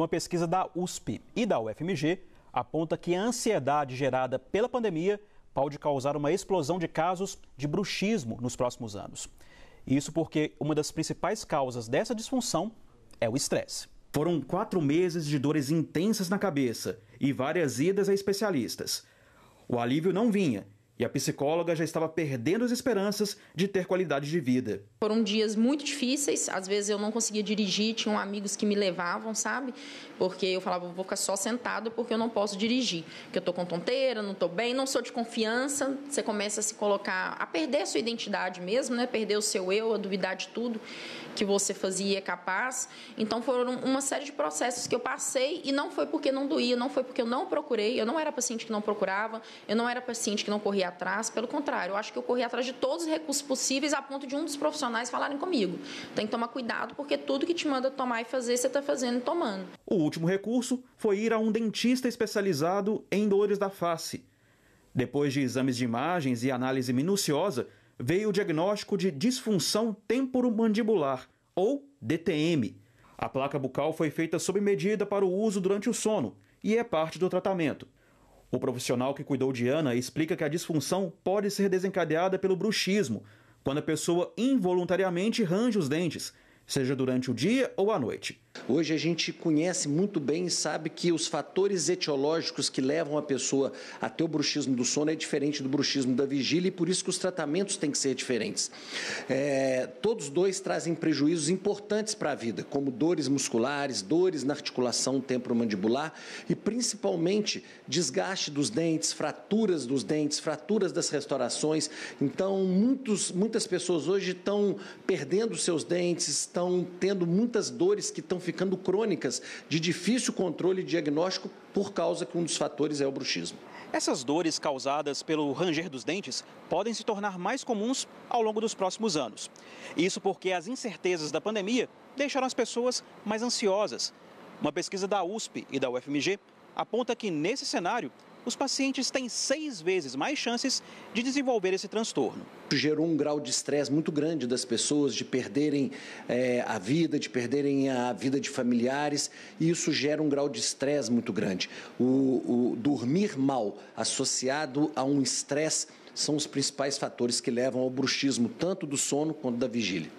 uma pesquisa da USP e da UFMG aponta que a ansiedade gerada pela pandemia pode causar uma explosão de casos de bruxismo nos próximos anos. Isso porque uma das principais causas dessa disfunção é o estresse. Foram quatro meses de dores intensas na cabeça e várias idas a especialistas. O alívio não vinha e a psicóloga já estava perdendo as esperanças de ter qualidade de vida. Foram dias muito difíceis, às vezes eu não conseguia dirigir, tinham amigos que me levavam, sabe? Porque eu falava, vou ficar só sentado porque eu não posso dirigir, porque eu tô com tonteira, não tô bem, não sou de confiança, você começa a se colocar, a perder a sua identidade mesmo, né? Perder o seu eu, a duvidar de tudo que você fazia é capaz. Então foram uma série de processos que eu passei e não foi porque não doía, não foi porque eu não procurei, eu não era paciente que não procurava, eu não era paciente que não corria atrás, pelo contrário, eu acho que eu corri atrás de todos os recursos possíveis a ponto de um dos profissionais falarem comigo. Tem que tomar cuidado porque tudo que te manda tomar e fazer, você está fazendo e tomando. O último recurso foi ir a um dentista especializado em dores da face. Depois de exames de imagens e análise minuciosa, veio o diagnóstico de disfunção temporomandibular, ou DTM. A placa bucal foi feita sob medida para o uso durante o sono e é parte do tratamento. O profissional que cuidou de Ana explica que a disfunção pode ser desencadeada pelo bruxismo, quando a pessoa involuntariamente range os dentes, seja durante o dia ou à noite. Hoje a gente conhece muito bem e sabe que os fatores etiológicos que levam a pessoa a ter o bruxismo do sono é diferente do bruxismo da vigília e por isso que os tratamentos têm que ser diferentes. É, todos dois trazem prejuízos importantes para a vida, como dores musculares, dores na articulação temporomandibular e principalmente desgaste dos dentes, fraturas dos dentes, fraturas das restaurações. Então, muitos, muitas pessoas hoje estão perdendo seus dentes, estão tendo muitas dores que ficando crônicas de difícil controle e diagnóstico por causa que um dos fatores é o bruxismo. Essas dores causadas pelo ranger dos dentes podem se tornar mais comuns ao longo dos próximos anos. Isso porque as incertezas da pandemia deixaram as pessoas mais ansiosas. Uma pesquisa da USP e da UFMG aponta que, nesse cenário, os pacientes têm seis vezes mais chances de desenvolver esse transtorno. Gerou um grau de estresse muito grande das pessoas, de perderem é, a vida, de perderem a vida de familiares, e isso gera um grau de estresse muito grande. O, o dormir mal associado a um estresse são os principais fatores que levam ao bruxismo, tanto do sono quanto da vigília.